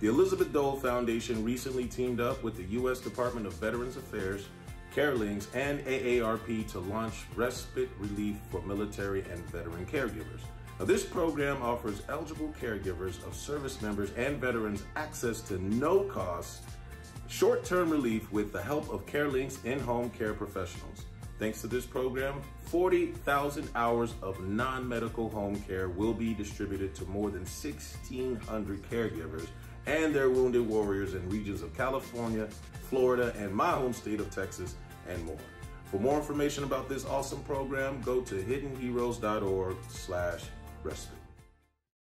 The Elizabeth Dole Foundation recently teamed up with the U.S. Department of Veterans Affairs, CareLinx, and AARP to launch respite relief for military and veteran caregivers. Now, this program offers eligible caregivers of service members and veterans access to no cost short-term relief with the help of CareLinx in-home care professionals. Thanks to this program, 40,000 hours of non-medical home care will be distributed to more than 1,600 caregivers and their wounded warriors in regions of California, Florida, and my home state of Texas, and more. For more information about this awesome program, go to hiddenheroes.org slash respite.